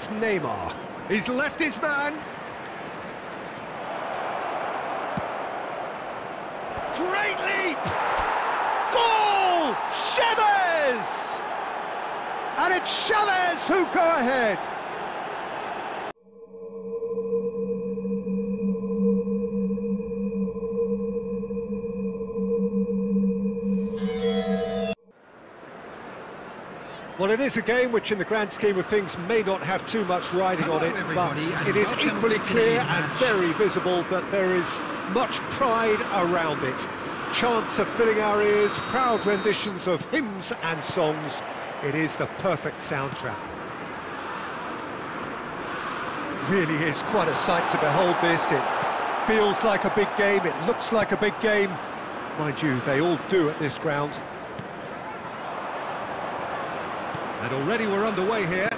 it's Neymar. He's left his man. Great leap! Goal! Chavez! And it's Chavez who go ahead. Well, it is a game which, in the grand scheme of things, may not have too much riding Hello, on it, but it is equally clear and very visible that there is much pride around it. Chants are filling our ears, proud renditions of hymns and songs. It is the perfect soundtrack. Really is quite a sight to behold this. It feels like a big game, it looks like a big game. Mind you, they all do at this ground. Already we're underway here.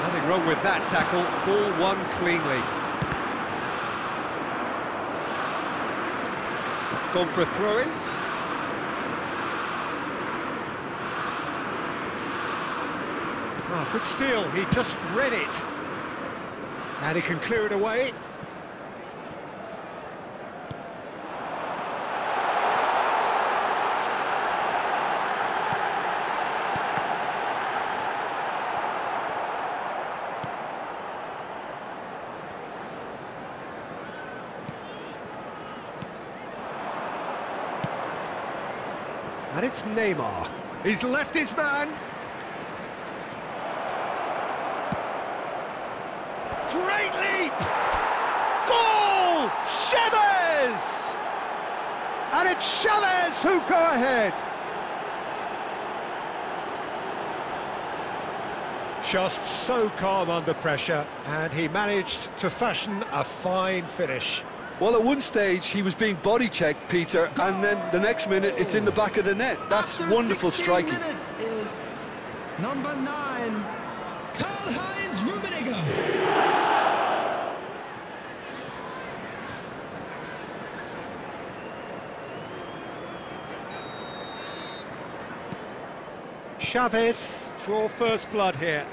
Nothing wrong with that tackle, ball won cleanly. It's gone for a throw-in. Oh, ah, good steal, he just read it. And he can clear it away. And it's Neymar. He's left his man. Great leap! Goal! Chavez! And it's Chavez who go ahead. Just so calm under pressure, and he managed to fashion a fine finish. Well, at one stage he was being body checked, Peter, and then the next minute it's in the back of the net. That's After wonderful striking. is number nine, Karl-Heinz Rummenigge. Chavez draw first blood here.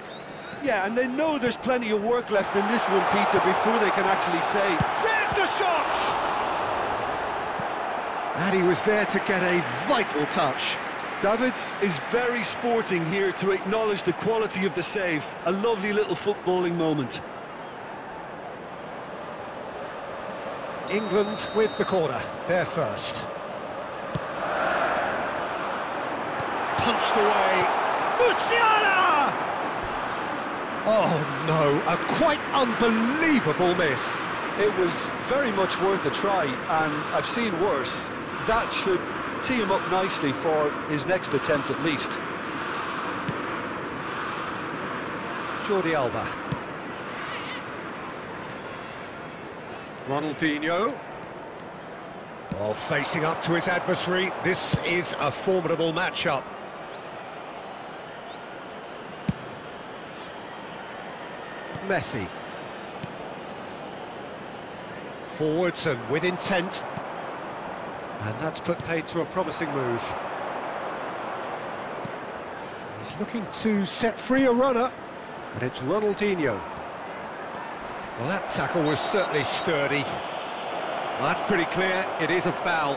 Yeah, and they know there's plenty of work left in this one, Peter, before they can actually say, There's the shot! And he was there to get a vital touch. Davids is very sporting here to acknowledge the quality of the save. A lovely little footballing moment. England with the corner, they're first. Punched away. Musiala! Oh no, a quite unbelievable miss. It was very much worth a try, and I've seen worse. That should tee him up nicely for his next attempt at least. Jordi Alba. Ronaldinho. While facing up to his adversary, this is a formidable matchup. Messi. Forwards and with intent. And that's put paid to a promising move. He's looking to set free a runner, and it's Ronaldinho. Well, that tackle was certainly sturdy. Well, that's pretty clear, it is a foul.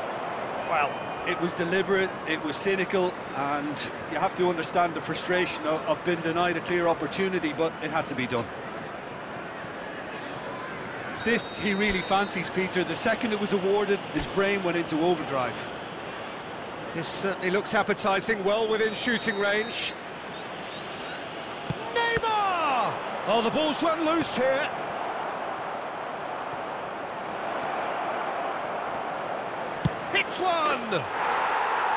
Well, it was deliberate, it was cynical, and you have to understand the frustration of, of being denied a clear opportunity, but it had to be done. This he really fancies, Peter. The second it was awarded, his brain went into overdrive. This certainly looks appetising, well within shooting range. Neymar! Oh, the ball's run loose here. Hits one!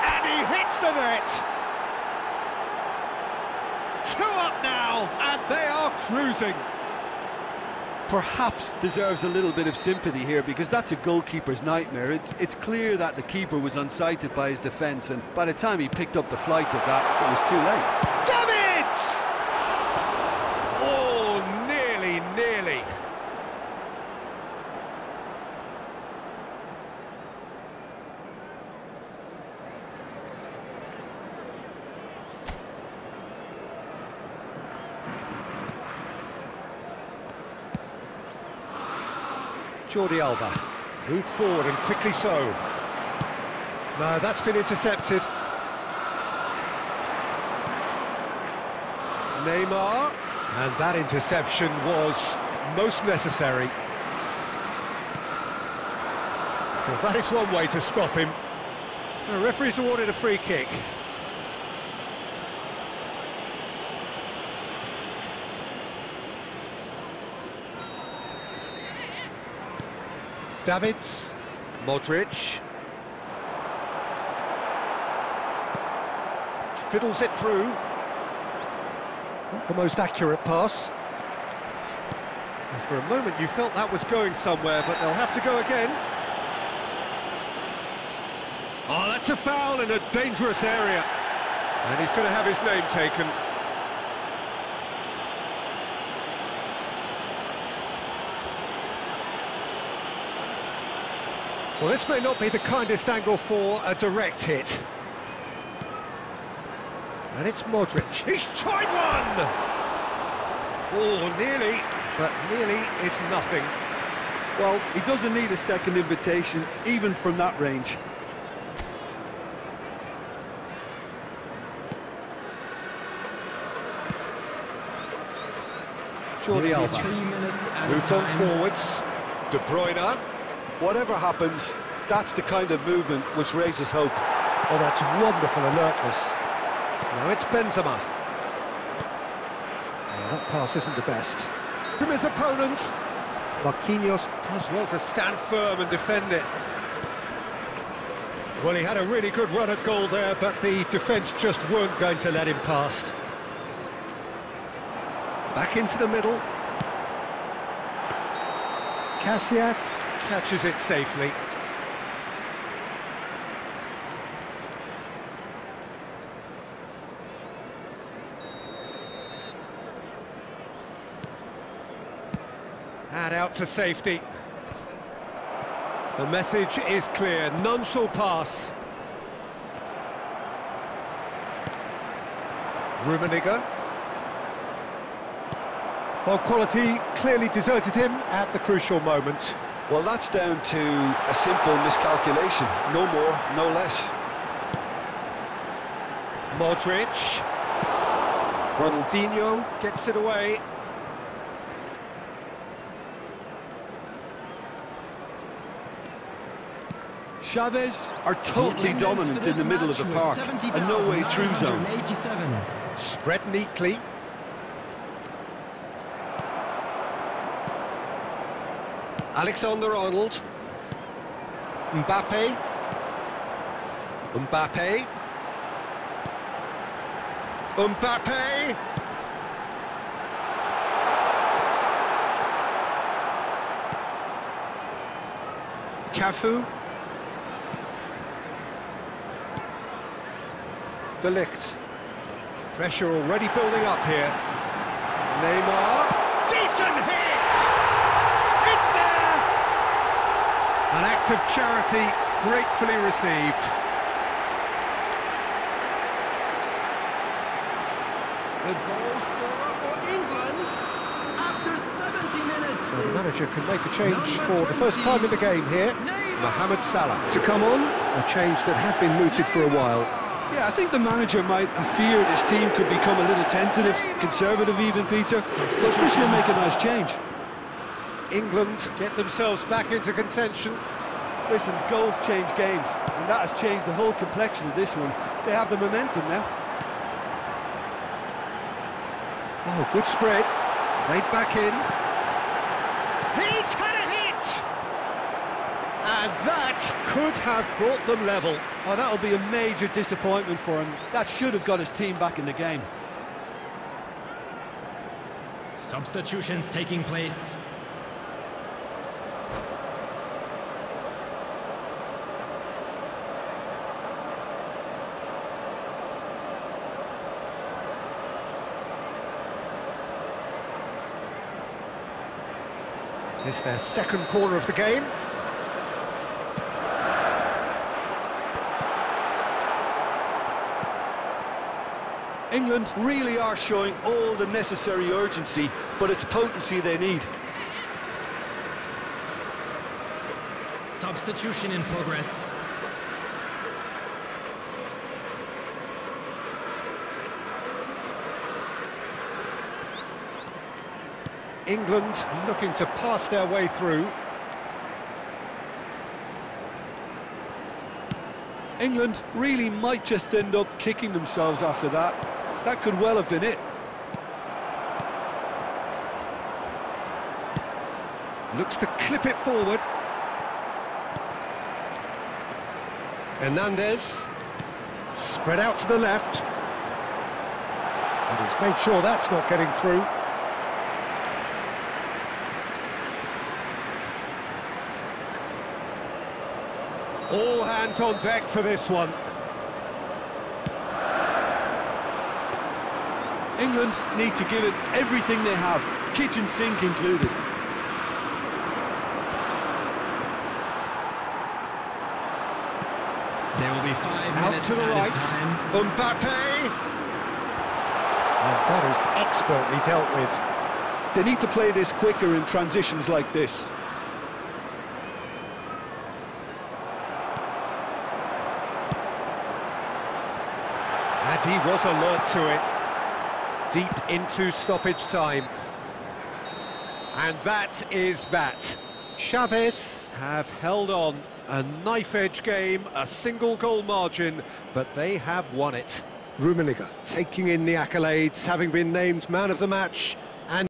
And he hits the net! Two up now, and they are cruising. Perhaps deserves a little bit of sympathy here because that's a goalkeeper's nightmare. It's it's clear that the keeper was unsighted by his defence, and by the time he picked up the flight of that, it was too late. Davids! Oh, nearly, nearly. Jordi Alba. Moved forward and quickly so. No, that's been intercepted. Neymar. And that interception was most necessary. Well, that is one way to stop him. The referee's awarded a free kick. Davids, Modric. Fiddles it through. Not the most accurate pass. And for a moment you felt that was going somewhere, but they'll have to go again. Oh, that's a foul in a dangerous area. And he's going to have his name taken. Well, this may not be the kindest angle for a direct hit. And it's Modric. He's tried one! Oh, nearly, but nearly is nothing. Well, he doesn't need a second invitation, even from that range. Jordi Alba. Three minutes Moved on forwards. De Bruyne. Whatever happens, that's the kind of movement which raises hope. Oh, that's wonderful alertness. Now it's Benzema. That pass isn't the best. From his opponents. Marquinhos does well to stand firm and defend it. Well, he had a really good run at goal there, but the defence just weren't going to let him past. Back into the middle. Casillas catches it safely. And out to safety. The message is clear, none shall pass. Rummenigge. Well, quality clearly deserted him at the crucial moment. Well, that's down to a simple miscalculation. No more, no less. Modric. Ronaldinho gets it away. Chavez are totally dominant in the middle of the park. A no-way through zone. 70,987. Spread neatly. Alexander Arnold. Mbappe. Mbappe. Mbappe. Cafu. De Ligt. Pressure already building up here. Neymar. Decent hit! It's there! An act of charity gratefully received. The goal scorer for England after 70 minutes. So the manager can make a change number for the first time in the game here. Mohamed Salah to come on, a change that had been mooted for a while. Yeah, I think the manager might have feared his team could become a little tentative, conservative even, Peter. But this will make a nice change. England get themselves back into contention. Listen, goals change games, and that has changed the whole complexion of this one. They have the momentum now. Oh, good spread. Played back in. He's had a hit! And that could have brought them level. Oh, that'll be a major disappointment for him. That should have got his team back in the game. Substitutions taking place. It's their second corner of the game. England really are showing all the necessary urgency, but it's potency they need. substitution in progress. England looking to pass their way through. England really might just end up kicking themselves after that. That could well have been it. Looks to clip it forward. Hernandez. Spread out to the left. And he's made sure that's not getting through. All hands on deck for this one. England need to give it everything they have, kitchen sink included. There will be five Out to the right. time. Mbappe. And that is expertly dealt with. They need to play this quicker in transitions like this. And he was alert to it. Deep into stoppage time. And that is that. Chavez have held on. A knife-edge game, a single goal margin, but they have won it. Rummenigge taking in the accolades, having been named man of the match,